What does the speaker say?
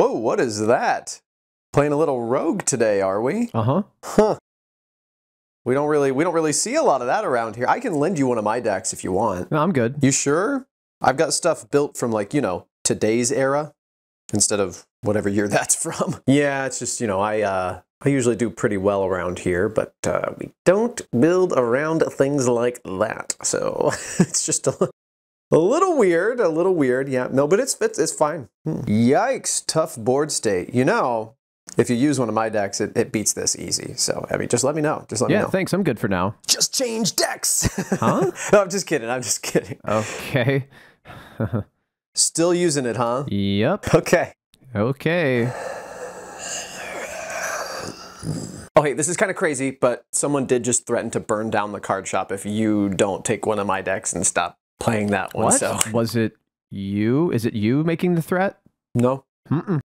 Whoa, what is that? Playing a little rogue today, are we? Uh huh. Huh. We don't really we don't really see a lot of that around here. I can lend you one of my decks if you want. No, I'm good. You sure? I've got stuff built from like, you know, today's era instead of whatever year that's from. Yeah, it's just, you know, I uh I usually do pretty well around here, but uh, we don't build around things like that. So it's just a, a little weird, a little weird. Yeah, no, but it's it's, it's fine. Hmm. Yikes, tough board state. You know, if you use one of my decks, it, it beats this easy. So, I mean, just let me know. Just let Yeah, me know. Yeah, thanks. I'm good for now. just change decks. Huh? no, I'm just kidding. I'm just kidding. Okay. Still using it, huh? Yep. Okay. Okay. Oh, hey, this is kind of crazy, but someone did just threaten to burn down the card shop if you don't take one of my decks and stop playing that one. What? So, Was it you? Is it you making the threat? no. Mm-mm.